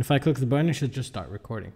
And if I click the button, it should just start recording.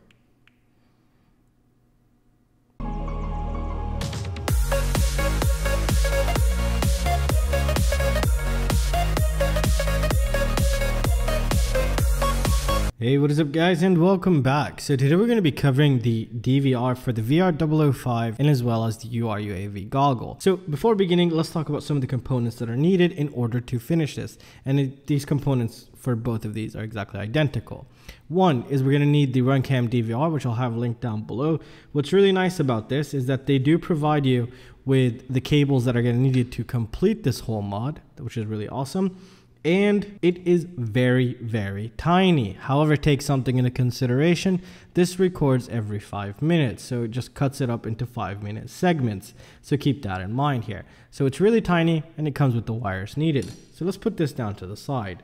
Hey, what is up guys and welcome back. So today we're going to be covering the DVR for the VR005 and as well as the URUAV goggle. So before beginning, let's talk about some of the components that are needed in order to finish this. And it, these components for both of these are exactly identical. One is we're going to need the RunCam DVR, which I'll have linked down below. What's really nice about this is that they do provide you with the cables that are going to need you to complete this whole mod, which is really awesome and it is very, very tiny. However, take something into consideration. This records every five minutes, so it just cuts it up into five minute segments. So keep that in mind here. So it's really tiny and it comes with the wires needed. So let's put this down to the side.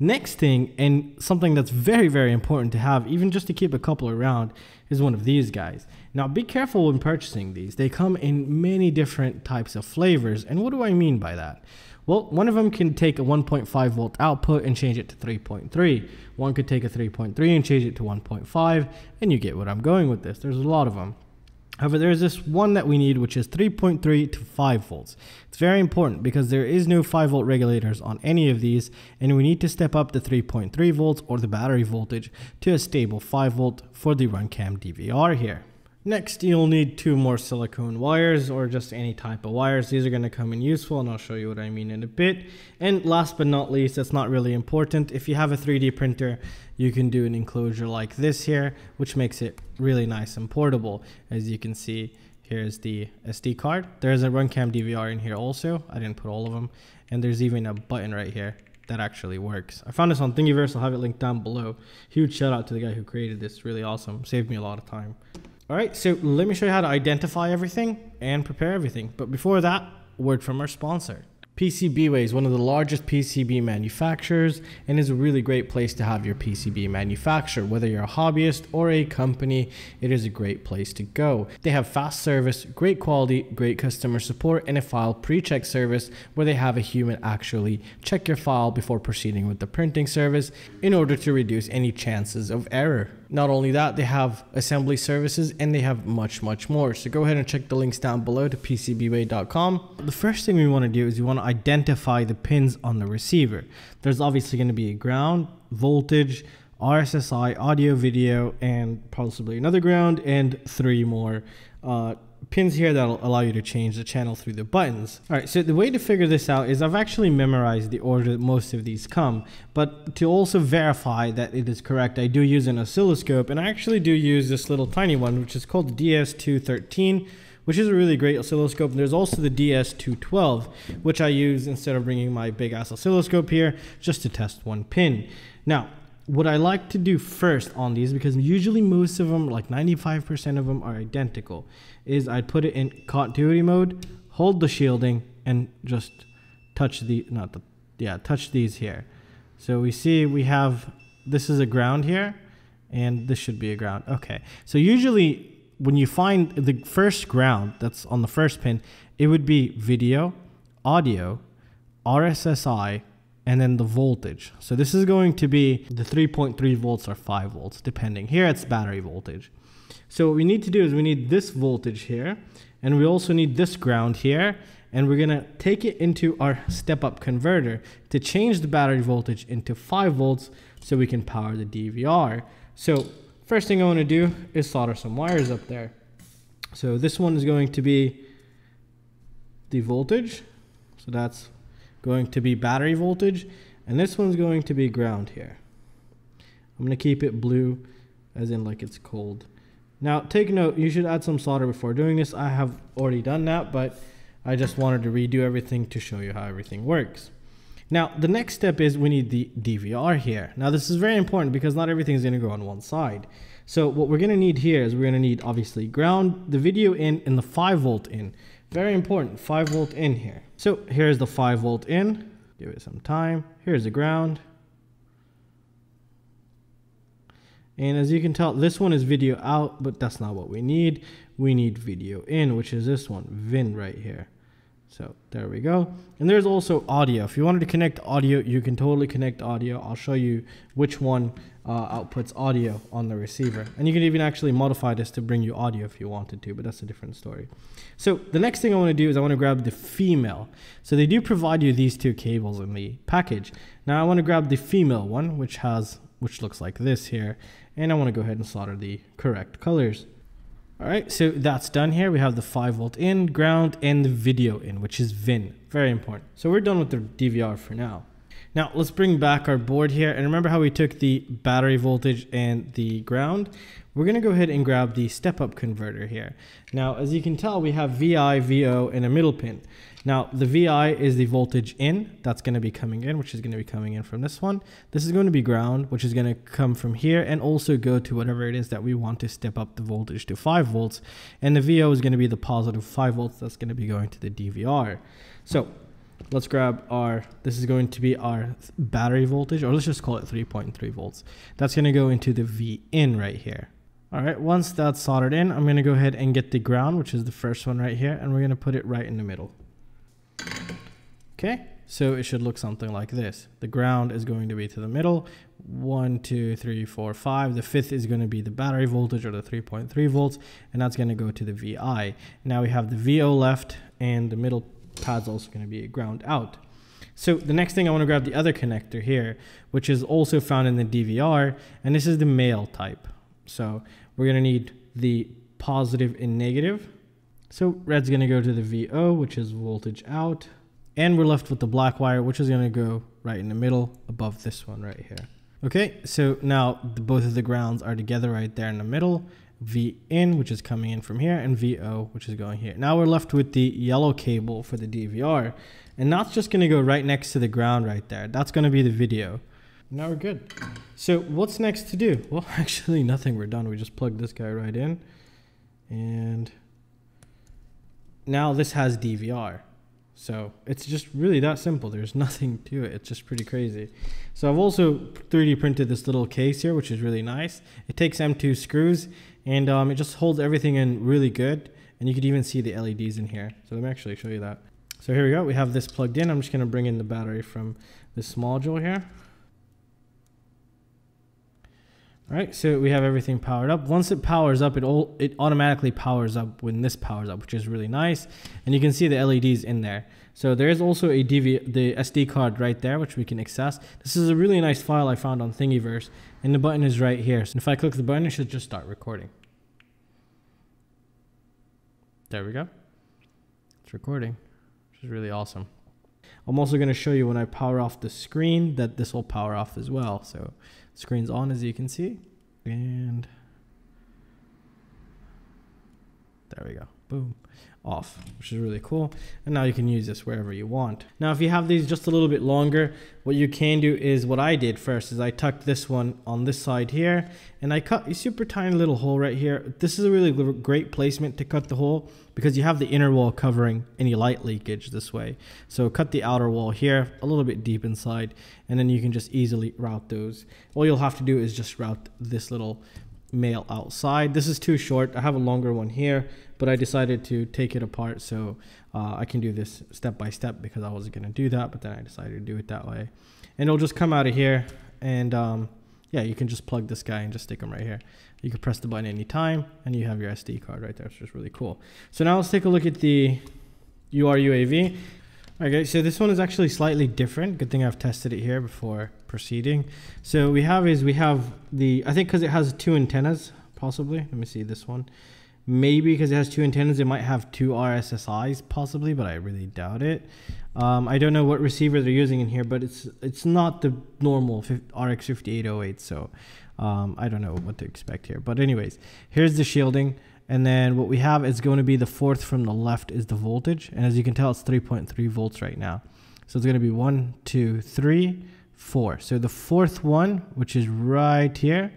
Next thing, and something that's very, very important to have, even just to keep a couple around, is one of these guys. Now be careful when purchasing these. They come in many different types of flavors. And what do I mean by that? Well, one of them can take a 1.5 volt output and change it to 3.3. One could take a 3.3 and change it to 1.5, and you get what I'm going with this. There's a lot of them. However, there's this one that we need, which is 3.3 to 5 volts. It's very important because there is no 5 volt regulators on any of these, and we need to step up the 3.3 volts or the battery voltage to a stable 5 volt for the RunCam DVR here. Next, you'll need two more silicone wires or just any type of wires. These are going to come in useful and I'll show you what I mean in a bit. And last but not least, that's not really important. If you have a 3D printer, you can do an enclosure like this here, which makes it really nice and portable. As you can see, here's the SD card. There's a RunCam DVR in here also. I didn't put all of them. And there's even a button right here that actually works. I found this on Thingiverse. I'll have it linked down below. Huge shout out to the guy who created this. Really awesome. Saved me a lot of time. All right, so let me show you how to identify everything and prepare everything. But before that, word from our sponsor. PCBWay is one of the largest PCB manufacturers and is a really great place to have your PCB manufactured. Whether you're a hobbyist or a company, it is a great place to go. They have fast service, great quality, great customer support, and a file pre-check service where they have a human actually check your file before proceeding with the printing service in order to reduce any chances of error. Not only that, they have assembly services and they have much, much more. So go ahead and check the links down below to PCBWay.com. The first thing we want to do is we want to identify the pins on the receiver. There's obviously going to be a ground, voltage, RSSI, audio, video, and possibly another ground, and three more uh, pins here that'll allow you to change the channel through the buttons. All right, so the way to figure this out is I've actually memorized the order that most of these come, but to also verify that it is correct, I do use an oscilloscope, and I actually do use this little tiny one, which is called the DS213, which is a really great oscilloscope. There's also the DS212, which I use instead of bringing my big ass oscilloscope here, just to test one pin. Now, what I like to do first on these, because usually most of them, like 95% of them are identical, is I'd put it in continuity mode, hold the shielding, and just touch the, not the, yeah, touch these here. So we see we have, this is a ground here, and this should be a ground. Okay, so usually when you find the first ground that's on the first pin, it would be video, audio, RSSI, and then the voltage. So this is going to be the 3.3 volts or 5 volts, depending. Here it's battery voltage. So what we need to do is we need this voltage here, and we also need this ground here, and we're gonna take it into our step-up converter to change the battery voltage into 5 volts so we can power the DVR. So first thing I wanna do is solder some wires up there. So this one is going to be the voltage. So that's going to be battery voltage, and this one's going to be ground here. I'm going to keep it blue, as in like it's cold. Now, take note, you should add some solder before doing this. I have already done that, but I just wanted to redo everything to show you how everything works. Now, the next step is we need the DVR here. Now, this is very important because not everything is going to go on one side. So what we're going to need here is we're going to need, obviously, ground, the video in, and the 5 volt in. Very important, 5 volt in here. So here's the 5 volt in. Give it some time. Here's the ground. And as you can tell, this one is video out, but that's not what we need. We need video in, which is this one, VIN right here. So there we go. And there's also audio. If you wanted to connect audio, you can totally connect audio. I'll show you which one uh, outputs audio on the receiver. And you can even actually modify this to bring you audio if you wanted to, but that's a different story. So the next thing I want to do is I want to grab the female. So they do provide you these two cables in the package. Now I want to grab the female one, which has, which looks like this here. And I want to go ahead and solder the correct colors. All right, so that's done here. We have the 5 volt in, ground, and the video in, which is VIN. Very important. So we're done with the DVR for now. Now let's bring back our board here. And remember how we took the battery voltage and the ground? We're gonna go ahead and grab the step up converter here. Now, as you can tell, we have VI, VO, and a middle pin. Now, the VI is the voltage in, that's going to be coming in, which is going to be coming in from this one. This is going to be ground, which is going to come from here and also go to whatever it is that we want to step up the voltage to 5 volts. And the VO is going to be the positive 5 volts that's going to be going to the DVR. So let's grab our, this is going to be our battery voltage, or let's just call it 3.3 volts. That's going to go into the V in right here. All right, once that's soldered in, I'm going to go ahead and get the ground, which is the first one right here, and we're going to put it right in the middle. Okay, so it should look something like this. The ground is going to be to the middle. One, two, three, four, five. The fifth is going to be the battery voltage or the 3.3 volts, and that's going to go to the VI. Now we have the VO left, and the middle pad's also going to be ground out. So the next thing I want to grab the other connector here, which is also found in the DVR, and this is the male type. So we're going to need the positive and negative. So red's going to go to the VO, which is voltage out. And we're left with the black wire, which is going to go right in the middle above this one right here. Okay, so now the, both of the grounds are together right there in the middle. V in, which is coming in from here, and VO, which is going here. Now we're left with the yellow cable for the DVR, and that's just going to go right next to the ground right there. That's going to be the video. Now we're good. So what's next to do? Well, actually nothing. We're done. We just plugged this guy right in, and now this has DVR. So it's just really that simple. There's nothing to it. It's just pretty crazy. So I've also 3D printed this little case here, which is really nice. It takes M2 screws and um, it just holds everything in really good. And you could even see the LEDs in here. So let me actually show you that. So here we go. We have this plugged in. I'm just going to bring in the battery from this module here. All right, so we have everything powered up. Once it powers up, it all it automatically powers up when this powers up, which is really nice. And you can see the LEDs in there. So there is also a DV, the SD card right there, which we can access. This is a really nice file I found on Thingiverse, and the button is right here. So if I click the button, it should just start recording. There we go. It's recording, which is really awesome. I'm also going to show you when I power off the screen that this will power off as well. So screen's on as you can see. And there we go. Boom off, which is really cool. And now you can use this wherever you want. Now, if you have these just a little bit longer, what you can do is what I did first is I tucked this one on this side here and I cut a super tiny little hole right here. This is a really great placement to cut the hole because you have the inner wall covering any light leakage this way. So cut the outer wall here a little bit deep inside and then you can just easily route those. All you'll have to do is just route this little male outside. This is too short. I have a longer one here, but I decided to take it apart so uh, I can do this step by step because I wasn't going to do that, but then I decided to do it that way. And it'll just come out of here and um, yeah, you can just plug this guy and just stick him right here. You can press the button anytime and you have your SD card right there, which is really cool. So now let's take a look at the URUAV. Okay, so this one is actually slightly different. Good thing I've tested it here before proceeding. So we have is we have the, I think because it has two antennas, possibly. Let me see this one. Maybe because it has two antennas, it might have two RSSIs possibly, but I really doubt it. Um, I don't know what receiver they're using in here, but it's it's not the normal RX 5808, so um, I don't know what to expect here. But anyways, here's the shielding. And then what we have is going to be the fourth from the left is the voltage. And as you can tell, it's 3.3 volts right now. So it's going to be one, two, three, four. So the fourth one, which is right here,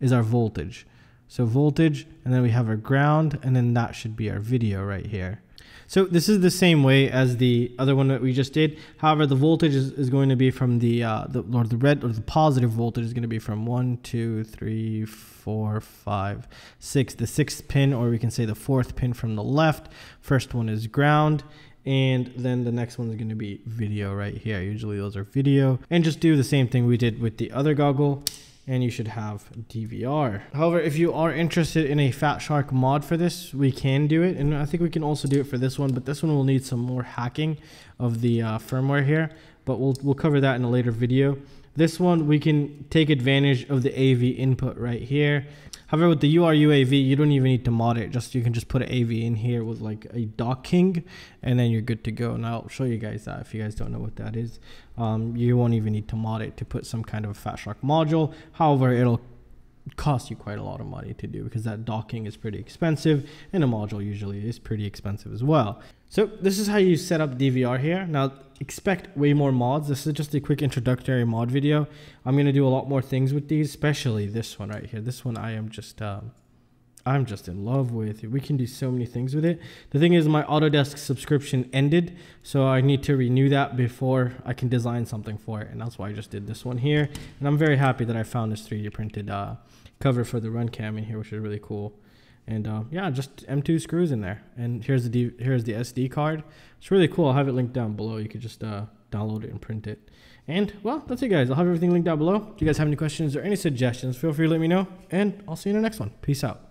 is our voltage. So voltage, and then we have our ground, and then that should be our video right here. So this is the same way as the other one that we just did. However, the voltage is, is going to be from the, uh, the, or the red, or the positive voltage is going to be from one, two, three, four, five, six. The sixth pin, or we can say the fourth pin from the left. First one is ground, and then the next one is going to be video right here. Usually those are video and just do the same thing we did with the other goggle and you should have DVR. However, if you are interested in a Fat Shark mod for this, we can do it. And I think we can also do it for this one, but this one will need some more hacking of the uh, firmware here, but we'll, we'll cover that in a later video. This one, we can take advantage of the AV input right here. However, with the URUAV, you don't even need to mod it. Just You can just put an AV in here with like a docking and then you're good to go. And I'll show you guys that if you guys don't know what that is. Um, you won't even need to mod it to put some kind of a Fat Shark module. However, it'll cost you quite a lot of money to do because that docking is pretty expensive and a module usually is pretty expensive as well. So this is how you set up DVR here. Now expect way more mods. This is just a quick introductory mod video. I'm going to do a lot more things with these, especially this one right here. This one I am just, um, I'm just in love with. It. We can do so many things with it. The thing is my Autodesk subscription ended, so I need to renew that before I can design something for it. And that's why I just did this one here. And I'm very happy that I found this 3D printed uh, cover for the Runcam in here, which is really cool. And uh, yeah, just M2 screws in there. And here's the D here's the SD card. It's really cool. I'll have it linked down below. You could just uh, download it and print it. And well, that's it guys. I'll have everything linked down below. If you guys have any questions or any suggestions, feel free to let me know. And I'll see you in the next one. Peace out.